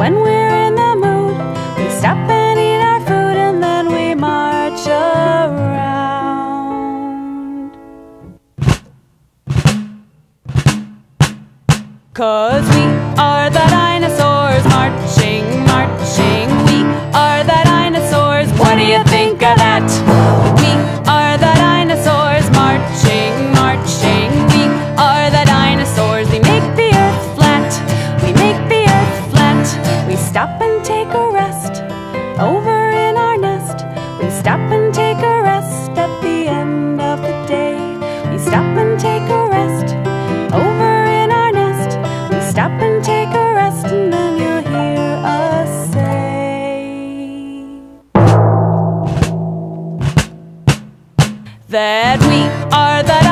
When we're in the mood, we stop and eat our food and then we march around. Cause we are the dinosaurs. that we are, that